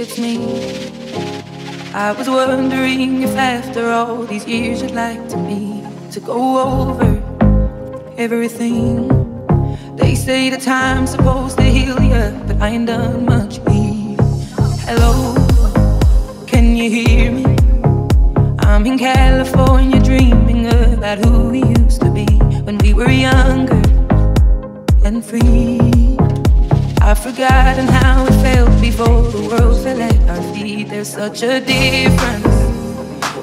me. I was wondering if after all these years you'd like to me to go over everything. They say the time's supposed to heal you, but I ain't done much here. Hello, can you hear me? I'm in California dreaming about who we used to be when we were younger and free. I've forgotten how it felt before the world fell at our feet. There's such a difference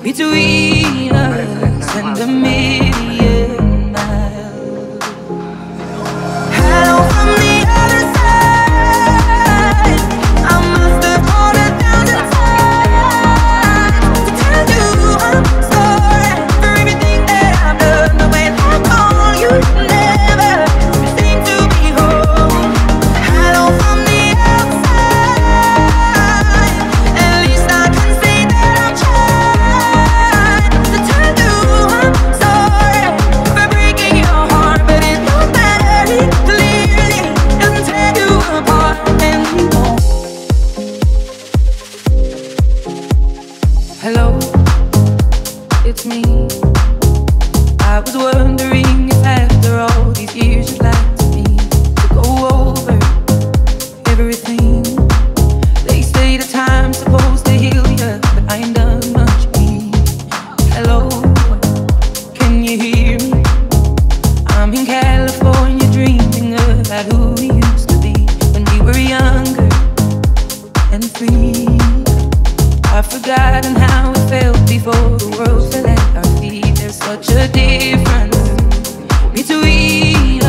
between us me. I was wondering if after all these years you'd like to be to go over everything. They say time's supposed to heal but I ain't done much. Hello, can you hear me? I'm in California dreaming about who we used to be when we were younger and free. I've forgotten how it felt before the world fell at our feet. There's such a difference between.